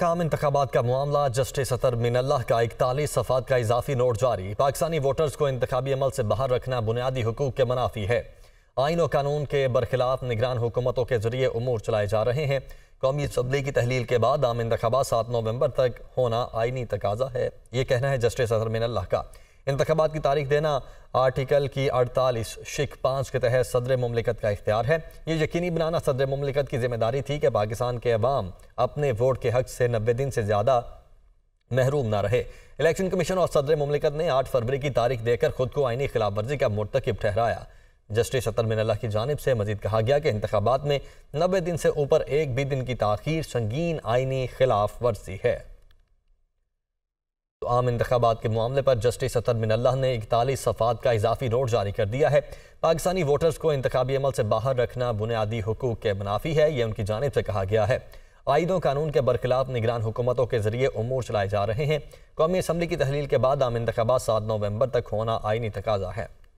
काम इंतबात का मामला, जस्टिस अतर मिनल्ला का इकतालीस सफात का इजाफी नोट जारी। पाकिस्तानी वोटर्स को इंतबी अमल से बाहर रखना बुनियादी हकूक के मुनाफी है। आइन और कानून के बरखिलाफ निगरान हुकूमतों के ज़रिए उमूर चलाए जा रहे हैं। कौमी असम्बली की तहलील के बाद आम इंतबा सात नवंबर तक होना आइनी तकाजा है। ये कहना है जस्टिस अतर मिनल्ला का। इंतबात की तारीख देना आर्टिकल की अड़तालीस शिक पाँच के तहत सदर ममलिकत का इख्तियार है। ये यकीनी बनाना सदर ममलिकत की ज़िम्मेदारी थी कि पाकिस्तान के अवाम अपने वोट के हक से नब्बे दिन से ज़्यादा महरूम ना रहे। इलेक्शन कमीशन और सदर ममलिकत ने आठ फरवरी की तारीख देकर खुद को आइनी खिलाफ वर्जी का मुरतकब ठहराया। जस्टिस अतर मिनल्ला की जानब से मजीद कहा गया कि इंतबात में नब्बे दिन से ऊपर एक भी दिन की तखीर संगीन आइनी खिलाफ वर्जी है। तो आम इंतबात के मामले पर जस्टिस अतर मिनल्ला ने इकतालीस सफात का इजाफी नोट जारी कर दिया है। पाकिस्तानी वोटर्स को इंतबी अमल से बाहर रखना बुनियादी हकूक के मुनाफी है यह उनकी जानब से कहा गया है। आयदों कानून के बरखिलाफ निगरान हुकूमतों के ज़रिए उमूर चलाए जा रहे हैं। कौमी असम्बली की तहलील के बाद आम इंतबात सात नवंबर तक होना आइनी तकाजा है।